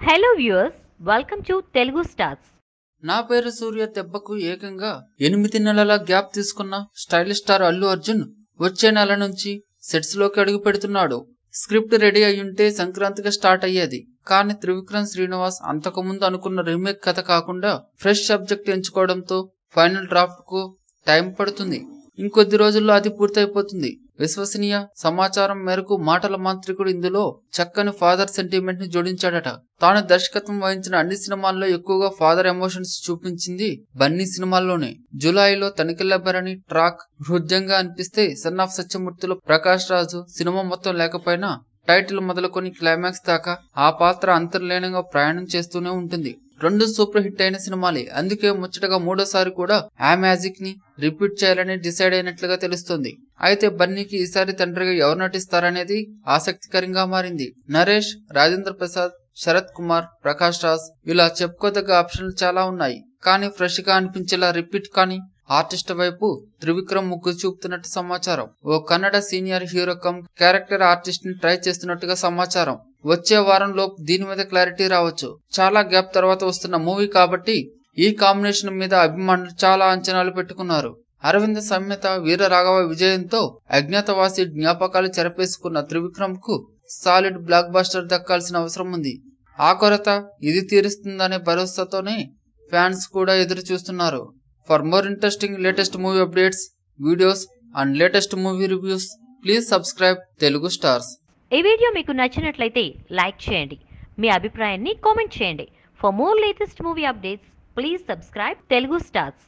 Hello viewers welcome to Telugu stars. నా పేరు సూర్య దెబ్బకు ఏకంగా ఎనిమిది నెలల గ్యాప్ తీసుకున్న స్టైలిష్ స్టార్ అల్లు అర్జున్ వచ్చే నెల నుంచి సెట్స్లోకి అడుగు పెడుతున్నాడు. స్క్రిప్ట్ రెడీ అయ్యుంటే సంక్రాంతిగా స్టార్ట్ అయ్యేది. కానీ త్రివిక్రమ్ శ్రీనివాస్ అంతకుముందు అనుకున్న రీమేక్ కథ కాకుండా ఫ్రెష్ సబ్జెక్ట్ ఎంచుకోవడంతో ఫైనల్ డ్రాఫ్ట్కు టైం పడుతుంది. ఇంకొద్ది రోజుల్లో అది పూర్తయిపోతుంది. విశ్వసనీయ సమాచారం మేరకు మాటల మాంత్రికుడు ఇందులో చక్కని ఫాదర్ సెంటిమెంట్ని జోడించాడట. తాను దర్శకత్వం వహించిన అన్ని సినిమాల్లో ఎక్కువగా ఫాదర్ ఎమోషన్స్ చూపించింది బన్నీ సినిమాల్లోనే. జూలైలో తనికెళ్ళబరని ట్రాక్ హృదయంగా అనిపిస్తే సన్ ఆఫ్ సత్యమూర్తిలో ప్రకాష్ రాజు సినిమా మొత్తం లేకపోయినా టైటిల్ మొదలుకొని క్లైమాక్స్ దాకా ఆ పాత్ర అంతర్లీనంగా ప్రయాణం చేస్తూనే ఉంటుంది. రెండు సూపర్ హిట్ అయిన సినిమాలే. అందుకే ముచ్చటగా మూడోసారి కూడా ఆ మ్యాజిక్ని రిపీట్ చేయాలని డిసైడ్ అయినట్లుగా తెలుస్తుంది. అయితే బన్నీకి ఈసారి తండ్రిగా ఎవరు నటిస్తారనేది ఆసక్తికరంగా మారింది. నరేష్ రాజేంద్ర ప్రసాద్ శరత్ కుమార్ ప్రకాష్ రాజ్ ఇలా చెప్పుకోదగ్గ ఆప్షన్లు చాలా ఉన్నాయి. కానీ ఫ్రెష్గా అనిపించేలా రిపీట్ కానీ ఆర్టిస్ట్ వైపు త్రివిక్రమ్ ముగ్గు చూపుతున్నట్టు సమాచారం. ఓ Kannada senior hero cum character ఆర్టిస్ట్ని ట్రై చేస్తున్నట్టుగా సమాచారం. వచ్చే వారం లోపు దీని మీద క్లారిటీ రావచ్చు. చాలా గ్యాప్ తర్వాత వస్తున్న మూవీ కాబట్టి ఈ కాంబినేషన్ మీద అభిమానులు చాలా అంచనాలు పెట్టుకున్నారు. అరవింద సమ్మెత వీర రాఘవ విజయంతో అజ్ఞాతవాసి జ్ఞాపకాలు చెరపేసుకున్న త్రివిక్రమ్కు సాలిడ్ బ్లాక్ బాస్టర్ దక్కాల్సిన అవసరం ఉంది. ఆ కొరత ఇది తీరుస్తుందనే భరోసాతోనే ఫ్యాన్స్ కూడా ఎదురు చూస్తున్నారు for more interesting latest movie updates videos and latest movie reviews please subscribe Telugu stars ఈ వీడియో మీకు నచ్చినట్లయితే లైక్ చేయండి. మీ అభిప్రాయాన్ని కామెంట్ చేయండి. For more latest movie updates please subscribe Telugu stars